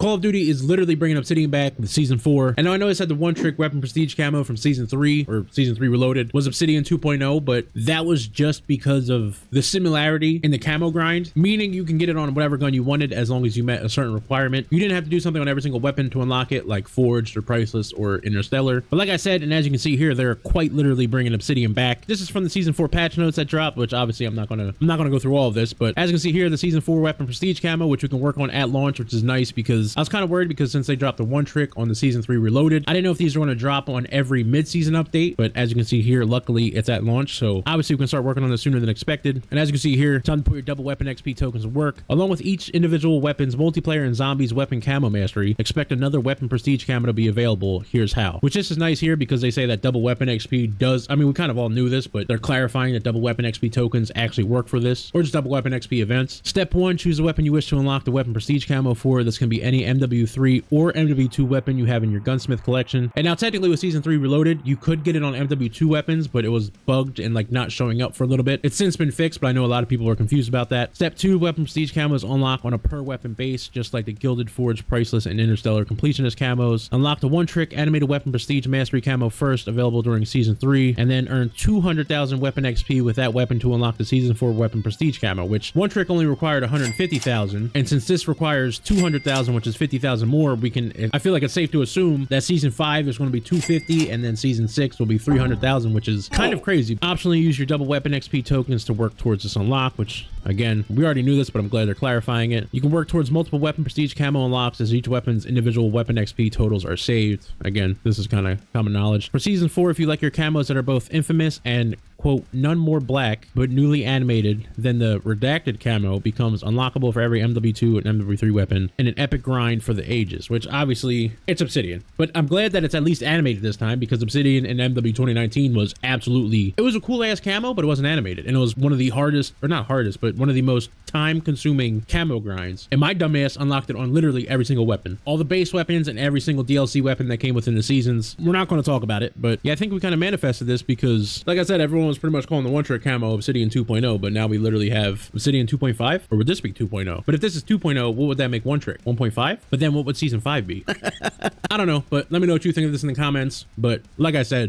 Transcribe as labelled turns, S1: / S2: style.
S1: Call of Duty is literally bringing Obsidian back with Season 4. And I know I said the one trick weapon prestige camo from Season 3 or Season 3 Reloaded was Obsidian 2.0, but that was just because of the similarity in the camo grind, meaning you can get it on whatever gun you wanted as long as you met a certain requirement. You didn't have to do something on every single weapon to unlock it, like Forged or Priceless or Interstellar. But like I said, and as you can see here, they're quite literally bringing Obsidian back. This is from the Season 4 patch notes that dropped, which obviously I'm not gonna I'm not gonna go through all of this, but as you can see here, the Season 4 weapon prestige camo, which we can work on at launch, which is nice because I was kind of worried because since they dropped the one trick on the Season 3 Reloaded, I didn't know if these are going to drop on every mid-season update, but as you can see here, luckily it's at launch, so obviously we can start working on this sooner than expected. And as you can see here, time to put your double weapon XP tokens to work. Along with each individual weapon's multiplayer and zombies weapon camo mastery, expect another weapon prestige camo to be available. Here's how. Which this is nice here because they say that double weapon XP does, I mean, we kind of all knew this, but they're clarifying that double weapon XP tokens actually work for this, or just double weapon XP events. Step one, choose a weapon you wish to unlock the weapon prestige camo for. This can be any MW3 or MW2 weapon you have in your gunsmith collection. And now technically with season three reloaded, you could get it on MW2 weapons, but it was bugged and like not showing up for a little bit. It's since been fixed, but I know a lot of people are confused about that. Step two, weapon prestige camos unlock on a per weapon base, just like the Gilded Forge, Priceless, and Interstellar Completionist camos. Unlock the one trick animated weapon prestige mastery camo first, available during season three, and then earn 200,000 weapon XP with that weapon to unlock the season four weapon prestige camo, which one trick only required 150,000. And since this requires 200,000, which is 50,000 more, we can, I feel like it's safe to assume that season five is going to be 250 and then season six will be 300,000, which is kind of crazy. Optionally use your double weapon XP tokens to work towards this unlock, which again, we already knew this, but I'm glad they're clarifying it. You can work towards multiple weapon prestige camo unlocks as each weapon's individual weapon XP totals are saved. Again, this is kind of common knowledge. For season four, if you like your camos that are both infamous and quote, none more black, but newly animated than the redacted camo becomes unlockable for every MW2 and MW3 weapon and an epic grind for the ages, which obviously it's Obsidian. But I'm glad that it's at least animated this time because Obsidian in MW 2019 was absolutely, it was a cool ass camo, but it wasn't animated. And it was one of the hardest, or not hardest, but one of the most time consuming camo grinds. And my dumbass unlocked it on literally every single weapon. All the base weapons and every single DLC weapon that came within the seasons. We're not going to talk about it, but yeah, I think we kind of manifested this because, like I said, everyone was pretty much calling the one trick camo Obsidian 2.0, but now we literally have Obsidian 2.5, or would this be 2.0? But if this is 2.0, what would that make one trick? 1.5? But then what would season 5 be? I don't know, but let me know what you think of this in the comments. But like I said,